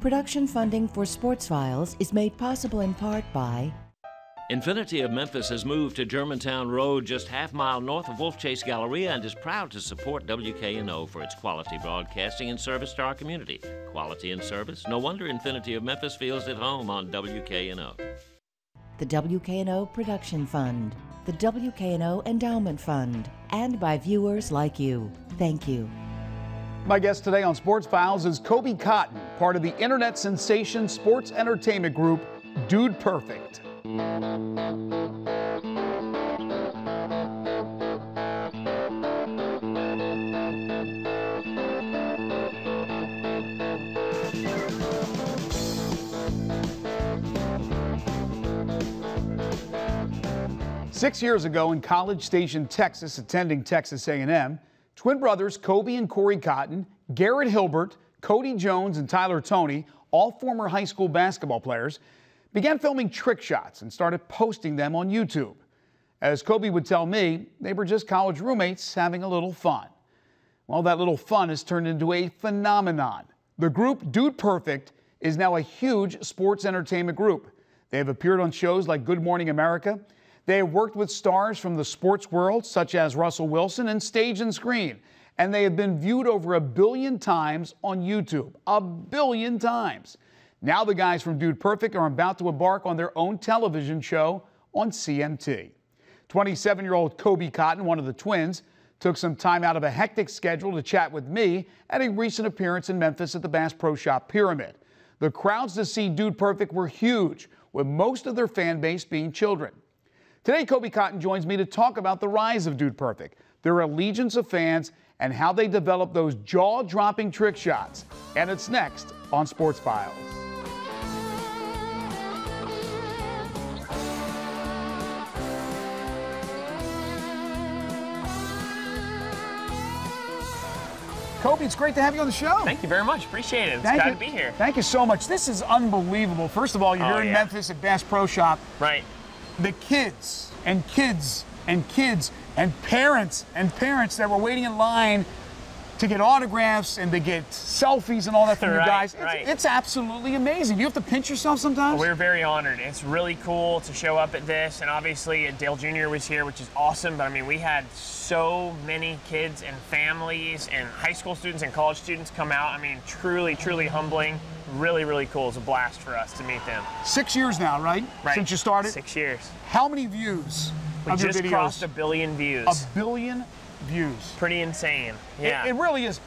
Production funding for Sports Files is made possible in part by Infiniti of Memphis has moved to Germantown Road, just half mile north of Wolfchase Galleria, and is proud to support WKNO for its quality broadcasting and service to our community. Quality and service? No wonder Infiniti of Memphis feels at home on WKNO. the WKNO Production Fund, the WKNO Endowment Fund, and by viewers like you. Thank you. My guest today on Sports Files is Coby Cotton, part of the internet sensation sports entertainment group Dude Perfect. Six years ago in College Station, Texas, attending Texas A&M, twin brothers Coby and Corey Cotton, Garrett Hilbert, Cody Jones, and Tyler Toney, all former high school basketball players, began filming trick shots and started posting them on YouTube. As Coby would tell me, they were just college roommates having a little fun. Well, that little fun has turned into a phenomenon. The group Dude Perfect is now a huge sports entertainment group. They have appeared on shows like Good Morning America. They have worked with stars from the sports world, such as Russell Wilson, and stage and screen. And they have been viewed over a billion times on YouTube. A billion times. Now the guys from Dude Perfect are about to embark on their own television show on CMT. 27 year old Coby Cotton, one of the twins, took some time out of a hectic schedule to chat with me at a recent appearance in Memphis at the Bass Pro Shop Pyramid. The crowds to see Dude Perfect were huge, with most of their fan base being children. Today, Coby Cotton joins me to talk about the rise of Dude Perfect, their allegiance of fans, and how they develop those jaw dropping trick shots. And it's next on Sports Files. Coby, it's great to have you on the show. Thank you very much. Appreciate it. It's Thank glad you. to be here. Thank you so much. This is unbelievable. First of all, you're Oh, here in oh, yeah. Memphis at Bass Pro Shop. Right. The kids and kids and kids and parents and parents that were waiting in line to get autographs and to get selfies and all that from you guys. It's, right. it's absolutely amazing. You have to pinch yourself sometimes. We're very honored. It's really cool to show up at this, and obviously uh, Dale Jr. was here, which is awesome. But I mean, we had so many kids and families and high school students and college students come out. I mean, truly, truly humbling. Really, really cool. It's a blast for us to meet them. Six years now, right? Right. Since you started. Six years. How many views We of your just videos? crossed a billion views. a billion views. Pretty insane. It- Yeah. It, really is.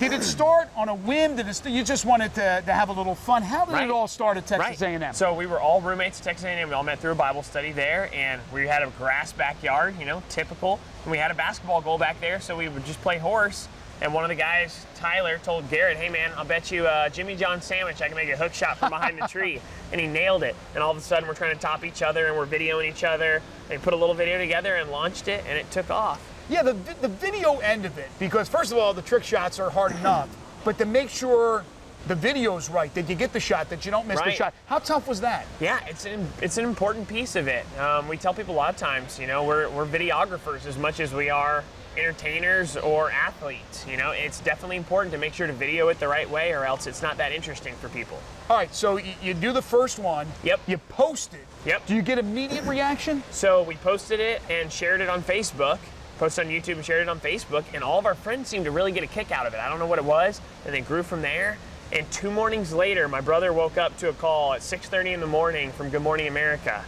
Did it start on a whim? Did it, st- you just wanted to, to have a little fun? How did Right. it all start at Texas right. A&M? So we were all roommates at Texas A&M. We all met through a Bible study there, and we had a grass backyard, you know, typical. And we had a basketball goal back there, so we would just play horse. And one of the guys, Tyler, told Garrett, "Hey man, I'll bet you uh, Jimmy John sandwich I can make a hook shot from behind the tree." And he nailed it. And all of a sudden, we're trying to top each other, and we're videoing each other. They put a little video together and launched it, and it took off. Yeah, the, the video end of it, because first of all, the trick shots are hard enough, but to make sure the video's right, that you get the shot, that you don't miss the shot. How tough was that? Yeah, it's an it's an important piece of it. Um, we tell people a lot of times, you know, we're we're videographers as much as we are entertainers or athletes. You know, it's definitely important to make sure to video it the right way, or else it's not that interesting for people. All right, so you, do the first one. Yep. You post it. Yep. Do you get immediate reaction? So we posted it and shared it on Facebook. Posted on YouTube and shared it on Facebook, and all of our friends seemed to really get a kick out of it. I don't know what it was, and it grew from there. And two mornings later, my brother woke up to a call at 6:30 in the morning from Good Morning America,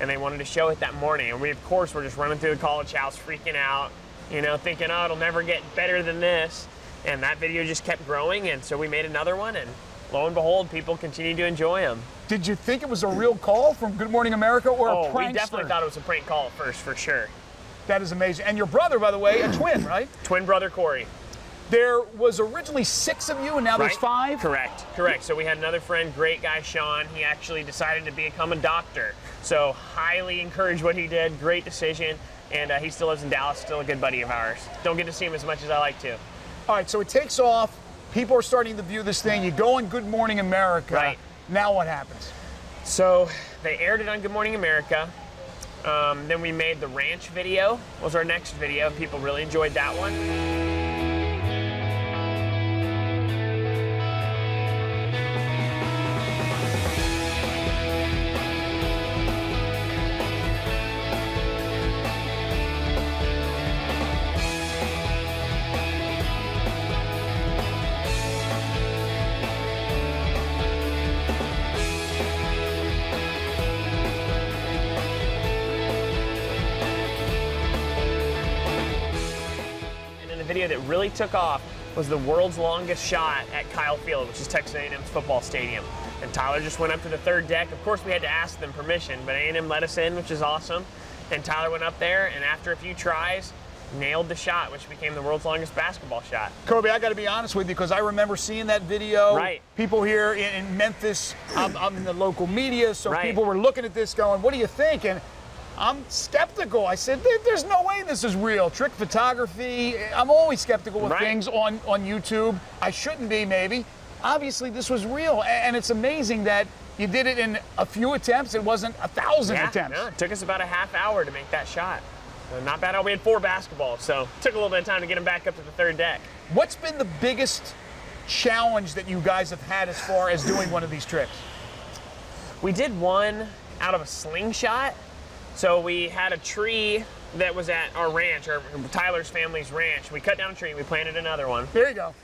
and they wanted to show it that morning. And we, of course, were just running through the college house, freaking out, you know, thinking, "Oh, it'll never get better than this." And that video just kept growing, and so we made another one, and lo and behold, people continue to enjoy them. Did you think it was a real call from Good Morning America or Oh, a prankster? we definitely thought it was a prank call at first, for sure. That is amazing. And your brother, by the way, a twin, right? Twin brother Corey. There was originally six of you, and now there's five. Correct, correct. So we had another friend, great guy Sean. He actually decided to become a doctor. So highly encourage what he did. Great decision. And uh, he still lives in Dallas, still a good buddy of ours. Don't get to see him as much as I like to. All right, so it takes off. People are starting to view this thing. You go on Good Morning America. Right. Now what happens? So they aired it on Good Morning America. Um, then we made the ranch video. Was our next video. People really enjoyed that one. Video that really took off was the world's longest shot at Kyle Field, which is Texas A&M's football stadium. And Tyler just went up to the third deck. Of course, we had to ask them permission, but A&M let us in, which is awesome. And Tyler went up there, and after a few tries, nailed the shot, which became the world's longest basketball shot. Coby, I got to be honest with you because I remember seeing that video. Right. People here in, Memphis, I'm, I'm, in the local media, so Right. people were looking at this going, what do you think? And I'm skeptical. I said, there's no way this is real. Trick photography. I'm always skeptical with Right. things on, on YouTube. I shouldn't be, maybe. Obviously, this was real. And it's amazing that you did it in a few attempts. It wasn't a thousand Yeah, attempts. no, it took us about a half hour to make that shot. So not bad. We had four basketballs, so it took a little bit of time to get them back up to the third deck. What's been the biggest challenge that you guys have had as far as doing one of these tricks? We did one out of a slingshot. So we had a tree that was at our ranch, or Tyler's family's ranch. We cut down a tree, and we planted another one. There you go.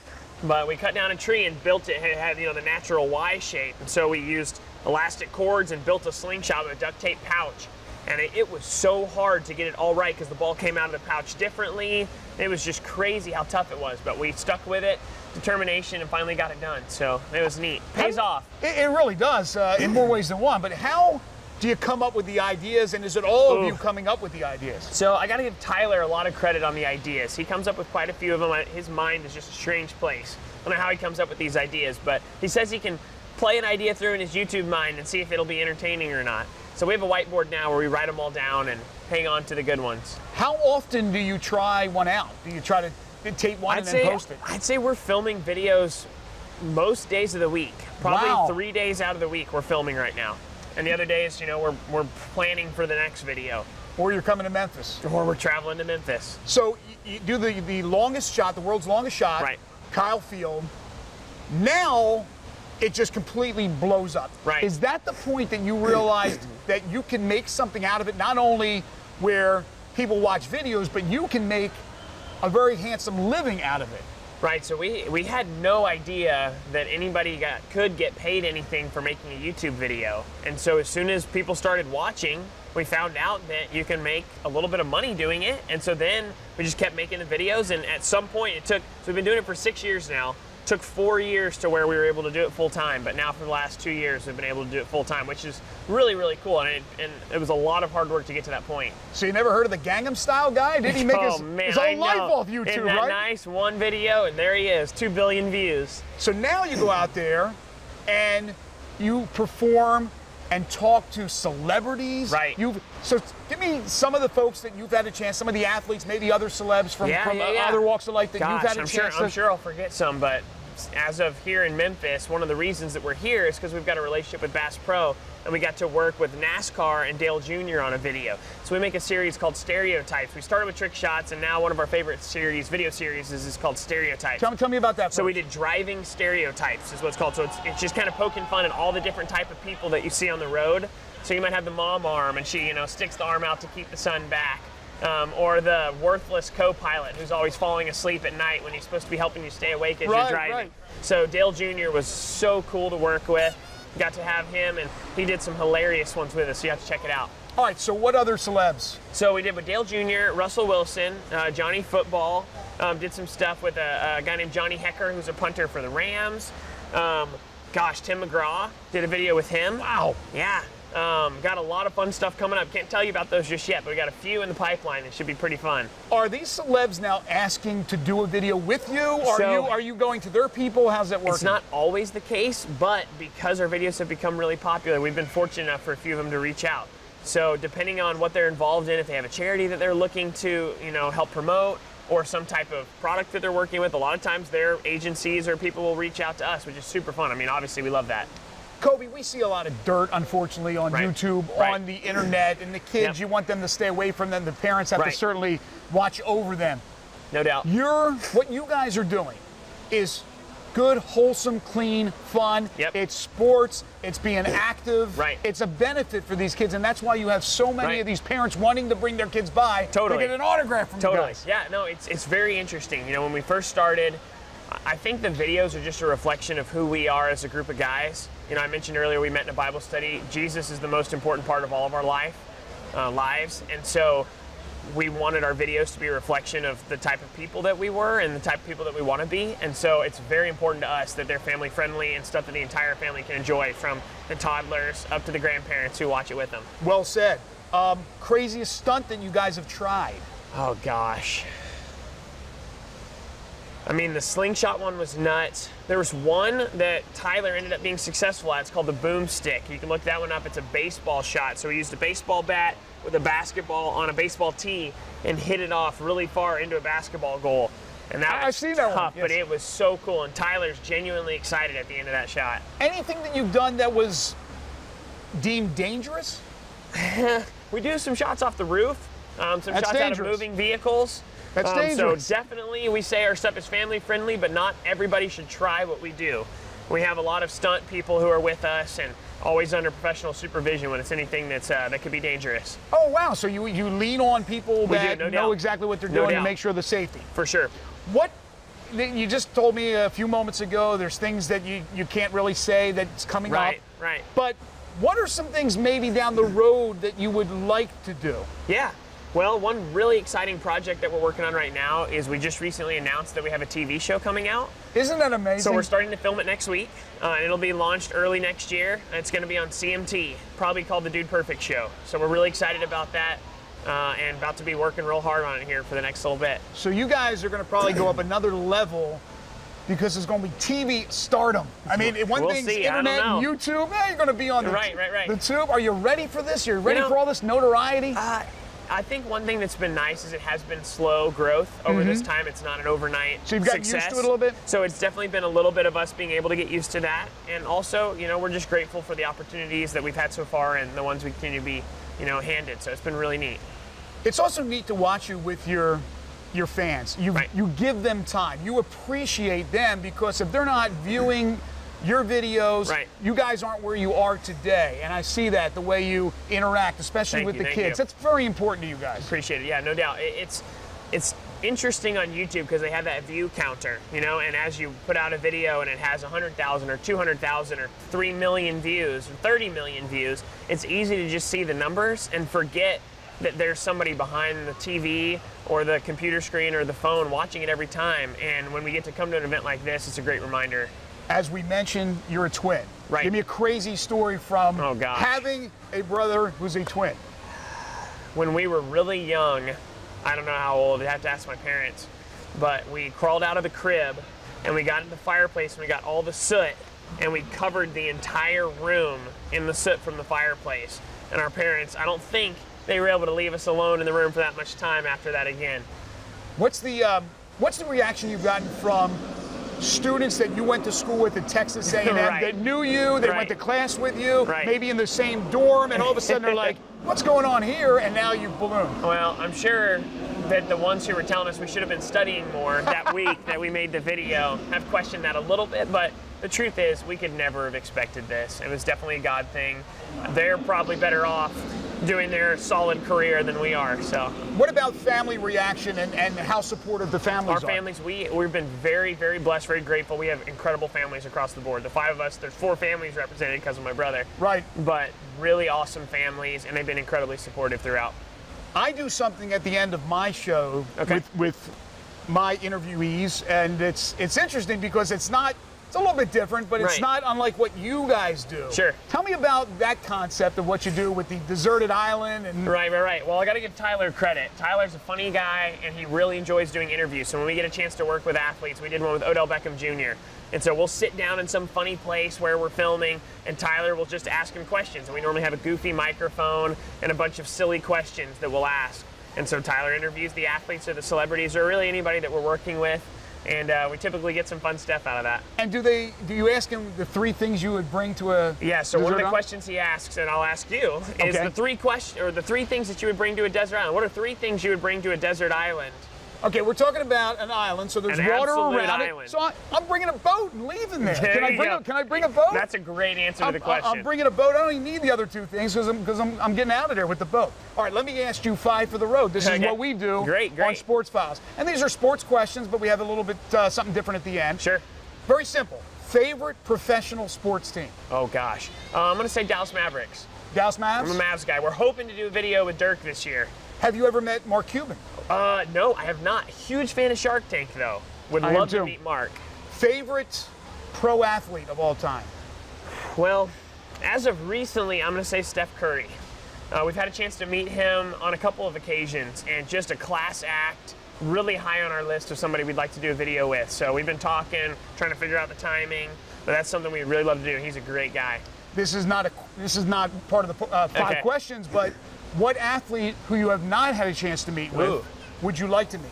But we cut down a tree and built it. It had you know the natural Y shape, and so we used elastic cords and built a slingshot with a duct tape pouch. And it, it was so hard to get it all right because the ball came out of the pouch differently. It was just crazy how tough it was, but we stuck with it, determination, and finally got it done. So it was neat. Pays off. It, it really does uh, in more ways than one. But how do you come up with the ideas, and is it all of you coming up with the ideas? So I got to give Tyler a lot of credit on the ideas. He comes up with quite a few of them. His mind is just a strange place. I don't know how he comes up with these ideas, but he says he can play an idea through in his YouTube mind and see if it'll be entertaining or not. So we have a whiteboard now where we write them all down and hang on to the good ones. How often do you try one out? Do you try to tape one I'd and say then post it? I'd say we're filming videos most days of the week. Probably Wow. three days out of the week we're filming right now. And the other days, you know, we're, we're planning for the next video. Or you're coming to Memphis? Or we're traveling to Memphis. So you, do the, the longest shot, the world's longest shot, Right. Kyle Field. Now it just completely blows up. Right. Is that the point that you realized that you can make something out of it, not only where people watch videos, but you can make a very handsome living out of it? Right, so we, we had no idea that anybody got could get paid anything for making a YouTube video. And so as soon as people started watching, we found out that you can make a little bit of money doing it. And so then we just kept making the videos and at some point it took so we've been doing it for 6 years now. Took 4 years to where we were able to do it full time, but now for the last 2 years we've been able to do it full time, which is really really cool and it, and it was a lot of hard work to get to that point. So you never heard of the Gangnam Style guy? Did he make oh his, man, his own life off YouTube, Isn't that right? nice? One video and there he is, 2 billion views. So now you go out there and you perform and talk to celebrities. Right. You've so give me some of the folks that you've had a chance, some of the athletes, maybe other celebs from, Yeah, from yeah, yeah. other walks of life that Gosh, you've had a I'm chance sure, I'm sure I'll forget some, but as of here in Memphis, one of the reasons that we're here is because we've got a relationship with Bass Pro, and we got to work with NASCAR and Dale Jr. on a video. So we make a series called Stereotypes. We started with trick shots, and now one of our favorite series, video series, is, is called Stereotypes. Tell, me- tell me about that. So we did driving stereotypes is what it's called. So it's, it's just kind of poking fun at all the different type of people that you see on the road. So you might have the mom arm and she, you know, sticks the arm out to keep the sun back. Um, or the worthless co-pilot who's always falling asleep at night when he's supposed to be helping you stay awake as Right, you're driving. right. So Dale Jr. was so cool to work with. Got to have him and he did some hilarious ones with us, so you have to check it out. All right. So what other celebs? So we did with Dale Jr., Russell Wilson, uh, Johnny Football. Um, did some stuff with a, a guy named Johnny Hekker, who's a punter for the Rams. Um, gosh, Tim McGraw did a video with him. Wow. Yeah. Um, got a lot of fun stuff coming up. Can't tell you about those just yet, but we got a few in the pipeline. It should be pretty fun. Are these celebs now asking to do a video with you? Are So- you are you going to their people? How's that working? It's not always the case, but because our videos have become really popular, we've been fortunate enough for a few of them to reach out. So depending on what they're involved in, if they have a charity that they're looking to, you know, help promote or some type of product that they're working with, a lot of times their agencies or people will reach out to us, which is super fun. I mean, obviously we love that. Coby, we see a lot of dirt, unfortunately, on Right. YouTube, Right. on the internet, and the kids, Yep. you want them to stay away from them. The parents have to certainly watch over them. No doubt. You're what you guys are doing is good, wholesome, clean, fun. Yep. It's sports. It's being active. Right. It's a benefit for these kids, and that's why you have so many Right. of these parents wanting to bring their kids by Totally. to get an autograph from you Totally. guys. Yeah, no, it's it's very interesting. You know, when we first started, I think the videos are just a reflection of who we are as a group of guys. You know, I mentioned earlier we met in a Bible study. Jesus is the most important part of all of our life, uh, lives, and so we wanted our videos to be a reflection of the type of people that we were and the type of people that we want to be. And so it's very important to us that they're family friendly and stuff that the entire family can enjoy from the toddlers up to the grandparents who watch it with them. Well said. Um, craziest stunt that you guys have tried? Oh gosh. I mean, the slingshot one was nuts. There was one that Tyler ended up being successful at. It's called the boomstick. You can look that one up. It's a baseball shot. So he used a baseball bat with a basketball on a baseball tee and hit it off really far into a basketball goal. And that I- was I've seen that one, tough, but it was so cool. And Tyler's genuinely excited at the end of that shot. Anything that you've done that was deemed dangerous? We do some shots off the roof, um, some That's shots dangerous. out of moving vehicles. That's Um, dangerous. So definitely, we say our stuff is family friendly, but not everybody should try what we do. We have a lot of stunt people who are with us, and always under professional supervision when it's anything that's uh, that could be dangerous, Oh wow! So you you lean on people We do, that no know doubt. exactly what they're No doing to make sure the safety. for sure. What you just told me a few moments ago. There's things that you you can't really say that's coming Right, up. right. But what are some things maybe down the road that you would like to do? Yeah. Well, one really exciting project that we're working on right now is we just recently announced that we have a TV show coming out. Isn't that amazing? So we're starting to film it next week, uh, and it'll be launched early next year. It's going to be on CMT, probably called the Dude Perfect Show. So we're really excited about that, uh, and about to be working real hard on it here for the next little bit. So you guys are going to probably go up another level because it's going to be TV stardom. I mean, one We'll thing's see. Internet. YouTube. Yeah, you're going to be on the, Right, right, right. the tube. Are you ready for this? You're ready know- for all this notoriety? Uh, I think one thing that's been nice is it has been slow growth over this time. It's not an overnight Mm-hmm. So you've gotten used to it a little bit? So it's definitely been a little bit of us being able to get used to that, and also, you know, we're just grateful for the opportunities that we've had so far and the ones we continue to be, you know, handed. So it's been really neat. It's also neat to watch you with your your fans. You Right. you give them time. You appreciate them because if they're not viewing your videos, Right. you guys aren't where you are today. And I see that the way you interact, especially Thank with you, the kids. you. That's very important to you guys. Appreciate it. Yeah, no doubt. It's it's interesting on YouTube because they have that view counter, you know, and as you put out a video and it has 100,000 or 200,000 or 3 million views or 30 million views, it's easy to just see the numbers and forget that there's somebody behind the TV or the computer screen or the phone watching it every time. And when we get to come to an event like this, it's a great reminder. As we mentioned, you're a twin. Right. Give me a crazy story from Oh, having a brother who's a twin. when we were really young, I don't know how old, I'd have to ask my parents, but we crawled out of the crib and we got in the fireplace and we got all the soot and we covered the entire room in the soot from the fireplace. And our parents, I don't think they were able to leave us alone in the room for that much time after that again. What's the um, what's the reaction you've gotten from students that you went to school with at Texas A&M Right. that knew you, they Right. went to class with you, Right. maybe in the same dorm, and all of a sudden they're like, "What's going on here?" And now you've ballooned. Well, I'm sure that the ones who were telling us we should have been studying more that week that we made the video have questioned that a little bit, but the truth is we could never have expected this. It was definitely a God thing. They're probably better off doing their solid career than we are. So What about family reaction and, and how supportive the families our are? families, we we've been very, very blessed, very grateful. We have incredible families across the board. The five of us, there's four families represented because of my brother. Right. But really awesome families, and they've been incredibly supportive throughout. I do something at the end of my show Okay. with, with my interviewees, and it's it's interesting because it's not it's a little bit different, but it's Right. not unlike what you guys do. Sure. Tell me about that concept of what you do with the deserted island and Right, right, right. Well, I got to give Tyler credit. Tyler's a funny guy, and he really enjoys doing interviews. So when we get a chance to work with athletes, we did one with Odell Beckham Jr. And so we'll sit down in some funny place where we're filming, and Tyler will just ask him questions. And we normally have a goofy microphone and a bunch of silly questions that we'll ask. And so Tyler interviews the athletes or the celebrities or really anybody that we're working with, and uh, we typically get some fun stuff out of that. and do they do you ask him the three things you would bring to a Yeah, so one of the island? questions he asks, and I'll ask you, is Okay. the three question or the three things that you would bring to a desert island. What are three things you would bring to a desert island? Okay, we're talking about an island, so there's An water around island. it. So I, I'm bringing a boat and leaving there. There can I bring a, Can I bring a boat? That's a great answer to I'm, the question. I'm bringing a boat. I don't even need the other two things because I'm, I'm, I'm getting out of there with the boat. All right, let me ask you five for the road. This is what we do Great, on. Sports Files. And these are sports questions, but we have a little bit uh, something different at the end. sure. Very simple. Favorite professional sports team? Oh gosh, uh, I'm gonna say Dallas Mavericks. Dallas Mavs? I'm a Mavs guy. We're hoping to do a video with Dirk this year. Have you ever met Mark Cuban? Uh, no, I have not. Huge fan of Shark Tank, though. Would I love to meet Mark. Favorite pro athlete of all time? Well, as of recently, I'm going to say Steph Curry. Uh, we've had a chance to meet him on a couple of occasions, and just a class act, really high on our list of somebody we'd like to do a video with. So we've been talking, trying to figure out the timing, but that's something we'd really love to do. He's a great guy. This is not a this is not part of the uh, five Okay. questions, but what athlete who you have not had a chance to meet with Ooh. would you like to meet?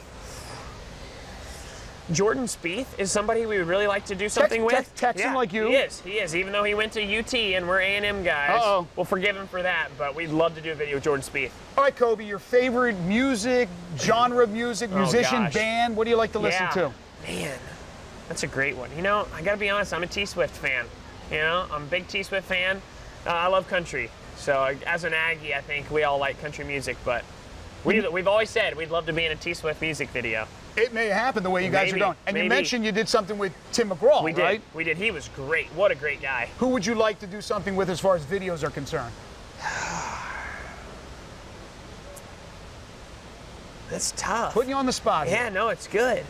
Jordan Spieth is somebody we would really like to do something Tex- with. Texan like you? He is. He is. Even though he went to UT and we're A&M guys, Uh-oh. we'll forgive him for that. But we'd love to do a video with Jordan Spieth. All right, Coby, your favorite music, genre of music, musician, Oh, band. What do you like to listen yeah. to? Man, that's a great one. You know, I gotta be honest. I'm a T Swift fan. You know, I'm a big T Swift fan. Uh, I love country. So uh, as an Aggie, I think we all like country music. But we, we've always said we'd love to be in a T Swift music video. It may happen the way you guys Maybe, are going. And you mentioned you did something with Tim McGraw, We did. right? We did. He was great. What a great guy. Who would you like to do something with as far as videos are concerned? That's tough. Putting you on the spot. here. Yeah, no, it's good.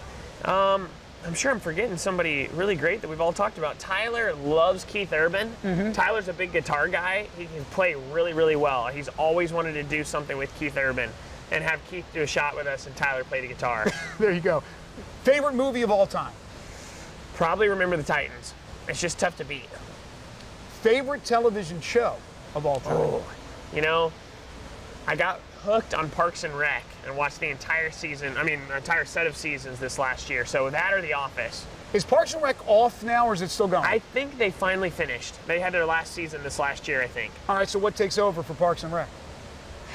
Um, I'm sure I'm forgetting somebody really great that we've all talked about. Tyler loves Keith Urban. Mm-hmm. Tyler's a big guitar guy. He can play really, really well. He's always wanted to do something with Keith Urban and have Keith do a shot with us and Tyler play the guitar. There you go. Favorite movie of all time? Probably remember the Titans. It's just tough to beat. Favorite television show of all time? Oh, you know, I got hooked on Parks and Rec and watched the entire season. I mean, entire set of seasons this last year. So that or The Office. Is Parks and Rec off now, or is it still going? I think they finally finished. They had their last season this last year, I think. All right, so what takes over for Parks and Rec?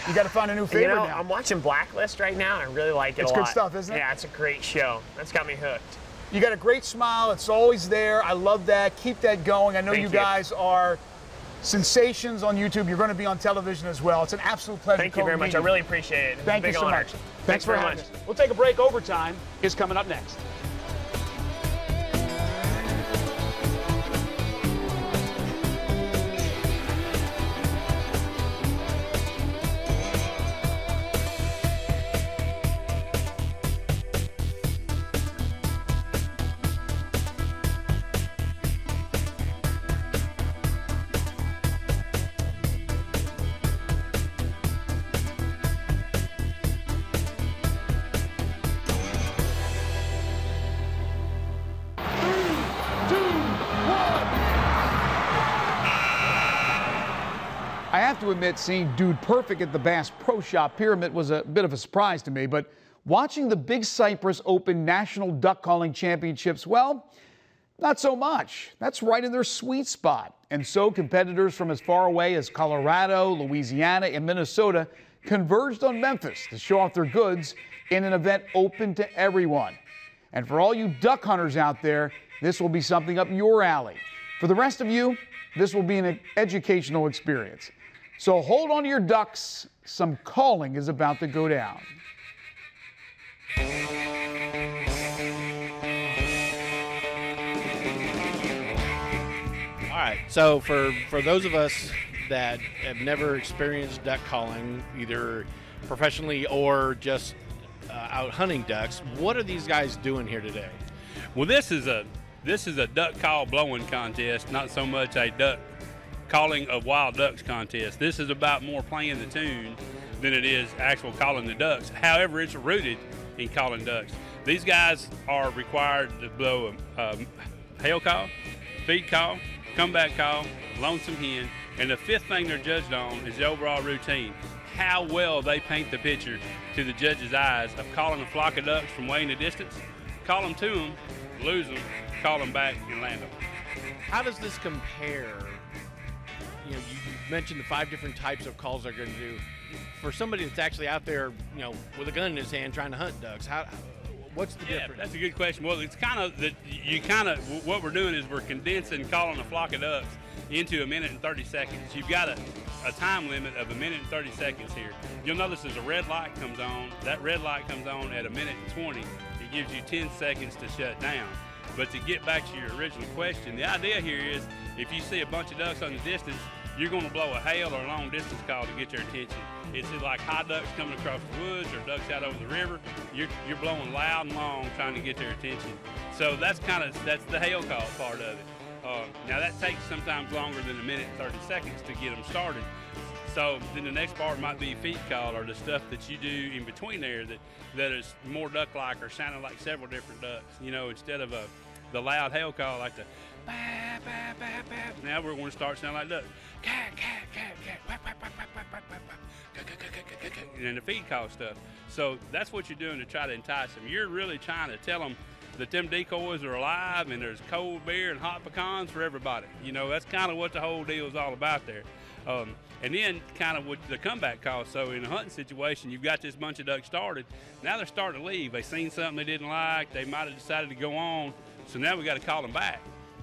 You got to find a new favorite you know, now. I'm watching Blacklist right now. and I really like it It's a good stuff, isn't it? Yeah, it's a great show. That's got me hooked. You got a great smile. It's always there. I love that. Keep that going. I know you. guys are sensations on YouTube. You're going to be on television as well. It's an absolute pleasure. Thank you very much. meeting I really appreciate it. Thank big you so honor. much. Thanks, for very much. us. We'll take a break. Overtime is coming up next. I have to admit, seeing Dude Perfect at the Bass Pro Shop Pyramid was a bit of a surprise to me, but watching the Big Cypress Open National Duck Calling Championships, well, not so much. That's right in their sweet spot. And so competitors from as far away as Colorado, Louisiana, and Minnesota converged on Memphis to show off their goods in an event open to everyone. And for all you duck hunters out there, this will be something up your alley. For the rest of you, this will be an educational experience. So hold on to your ducks. Some calling is about to go down. All right. So for for those of us that have never experienced duck calling, either professionally or just uh, out hunting ducks, what are these guys doing here today? Well, this is a this is a duck call blowing contest, not so much a duck calling of wild ducks contest. This is about more playing the tune than it is actual calling the ducks. However, it's rooted in calling ducks. These guys are required to blow a um, hail call, feed call, comeback call, lonesome hen, and the fifth thing they're judged on is the overall routine. How well they paint the picture to the judge's eyes of calling a flock of ducks from way in the distance, call them to them, lose them, call them back, and land them. How does this compare? You know, you, you mentioned the five different types of calls they're going to do. For somebody that's actually out there, you know, with a gun in his hand trying to hunt ducks, how what's the Yeah, difference? that's a good question. Well, it's kind of that you kind of what we're doing is we're condensing calling a flock of ducks into a minute and 30 seconds. You've got a, a time limit of a minute and 30 seconds here. You'll notice as a red light comes on, that red light comes on at a minute and 20. It gives you 10 seconds to shut down. But to get back to your original question, the idea here is if you see a bunch of ducks on the distance, you're going to blow a hail or a long distance call to get their attention. It's like high ducks coming across the woods or ducks out over the river. You're, you're blowing loud and long trying to get their attention. So that's kind of that's the hail call part of it. Uh, now that takes sometimes longer than a minute and 30 seconds to get them started. So then the next part might be feed call or the stuff that you do in between there that, that is more duck-like or sounding like several different ducks. You know, instead of a the loud hail call like the bah, bah, bah, bah. Now we're going to start sounding like ducks. And the feed call stuff. So that's what you're doing to try to entice them. You're really trying to tell them that them decoys are alive and there's cold beer and hot pecans for everybody. You know, that's kind of what the whole deal is all about there. Um, and then kind of with the comeback call. So in a hunting situation, you've got this bunch of ducks started. Now they're starting to leave. They seen something they didn't like. They might have decided to go on. So now we got to call them back.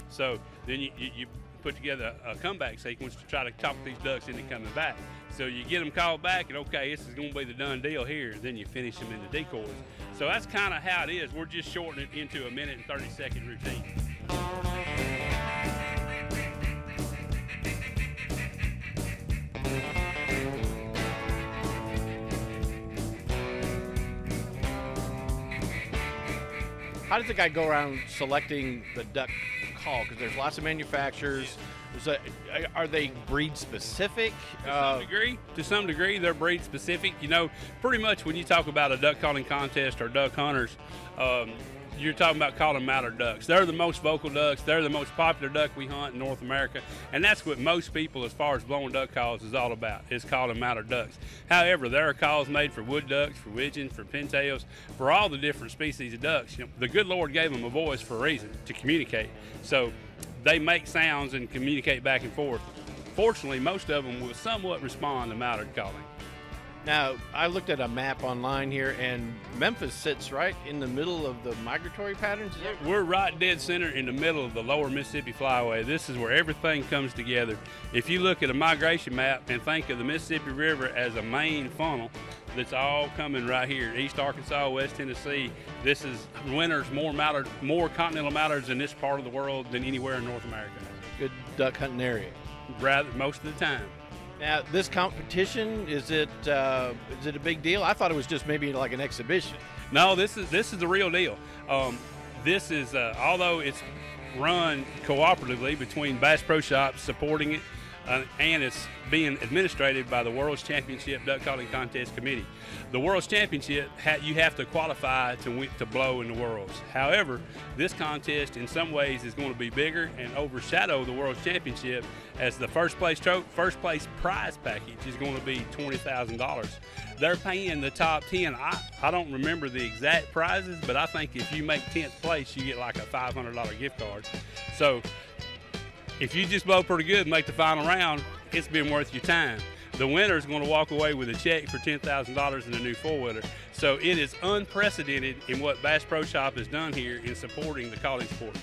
So then you, you, you put together a comeback sequence to try to talk these ducks into coming back. So you get them called back, and okay, this is going to be the done deal here. Then you finish them in the decoys. So that's kind of how it is. We're just shortening it into a minute and 30 second routine. How does the guy go around selecting the duck call? Because there's lots of manufacturers. A, are they breed specific? To uh, some degree, to some degree, they're breed specific. You know, pretty much when you talk about a duck calling contest or duck hunters, um, you're talking about calling mallard ducks. They're the most vocal ducks. They're the most popular duck we hunt in North America, and that's what most people, as far as blowing duck calls, is all about. Is calling mallard ducks. However, there are calls made for wood ducks, for widgeons, for pintails, for all the different species of ducks. You know, the good Lord gave them a voice for a reason to communicate. So they make sounds and communicate back and forth. Fortunately, most of them will somewhat respond to mallard calling. Now, I looked at a map online here, and Memphis sits right in the middle of the migratory patterns. We're right dead center in the middle of the lower Mississippi Flyway. This is where everything comes together. If you look at a migration map and think of the Mississippi River as a main funnel, that's all coming right here. East Arkansas, West Tennessee. This is winters more mallard, more continental mallards in this part of the world than anywhere in North America. Good duck hunting area. Rather, most of the time. Now, this competition is it uh, is it a big deal? I thought it was just maybe like an exhibition. No, this is this is the real deal. Um, this is uh, although it's run cooperatively between Bass Pro Shops supporting it, uh, and it's being administered by the World's Championship Duck Calling Contest Committee. The World's Championship, you have to qualify to, to blow in the Worlds. However, this contest in some ways is going to be bigger and overshadow the World's Championship as the first place first place prize package is going to be $20,000. They're paying the top 10. I, I don't remember the exact prizes, but I think if you make 10th place, you get like a $500 gift card. So if you just blow pretty good and make the final round, it's been worth your time. The winner is going to walk away with a check for $10,000 and a new four-wheeler. So it is unprecedented in what Bass Pro Shop has done here in supporting the college sport.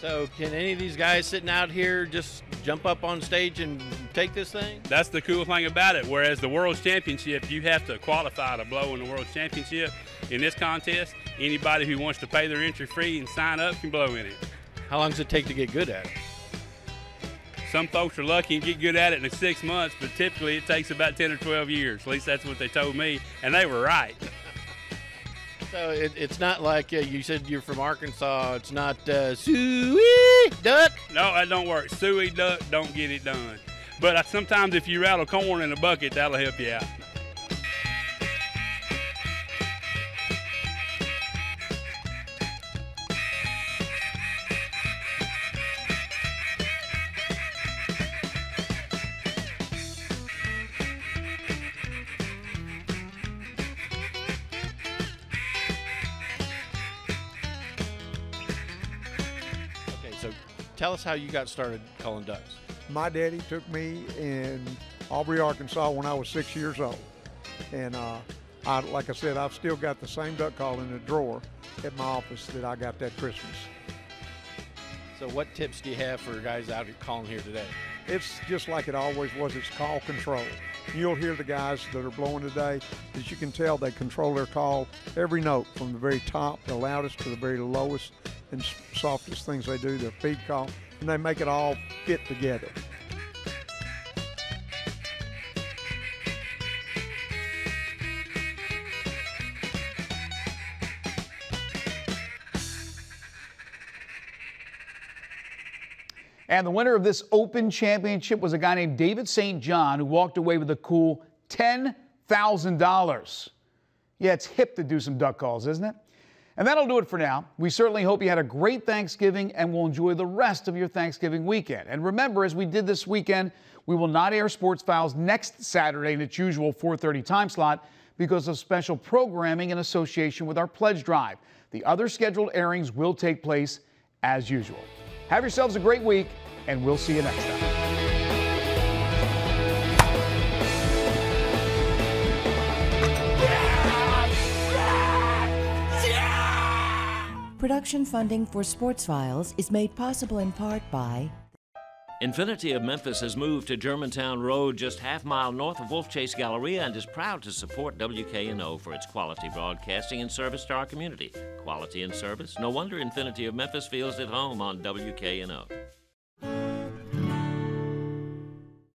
So can any of these guys sitting out here just jump up on stage and take this thing? That's the cool thing about it. Whereas the World's Championship, you have to qualify to blow in the World Championship. In this contest, anybody who wants to pay their entry fee and sign up can blow in it. How long does it take to get good at it? Some folks are lucky and get good at it in six months, but typically it takes about 10 or 12 years. At least that's what they told me, and they were right. So it, it's not like uh, you said you're from Arkansas. It's not uh, suey duck. No, that don't work. Suey duck don't get it done. But uh, sometimes if you rattle corn in a bucket, that'll help you out. Us how you got started calling ducks. My daddy took me in Aubrey, Arkansas when I was six years old. And uh, I, like I said, I've still got the same duck call in the drawer at my office that I got that Christmas. So what tips do you have for guys out here calling here today? It's just like it always was. It's call control. You'll hear the guys that are blowing today, as you can tell, they control their call every note from the very top, the loudest, to the very lowest and softest things they do, their feed call, and they make it all fit together. And the winner of this Open Championship was a guy named David St. John, who walked away with a cool $10,000. Yeah, it's hip to do some duck calls, isn't it? And that'll do it for now. We certainly hope you had a great Thanksgiving and will enjoy the rest of your Thanksgiving weekend. And remember, as we did this weekend, we will not air Sports Files next Saturday in its usual 4:30 time slot because of special programming in association with our pledge drive. The other scheduled airings will take place as usual. Have yourselves a great week, and we'll see you next time. Production funding for Sports Files is made possible in part by Infiniti of Memphis has moved to Germantown Road, just half mile north of Wolfchase Galleria, and is proud to support WKNO for its quality broadcasting and service to our community. Quality and service? No wonder Infiniti of Memphis feels at home on WKNO.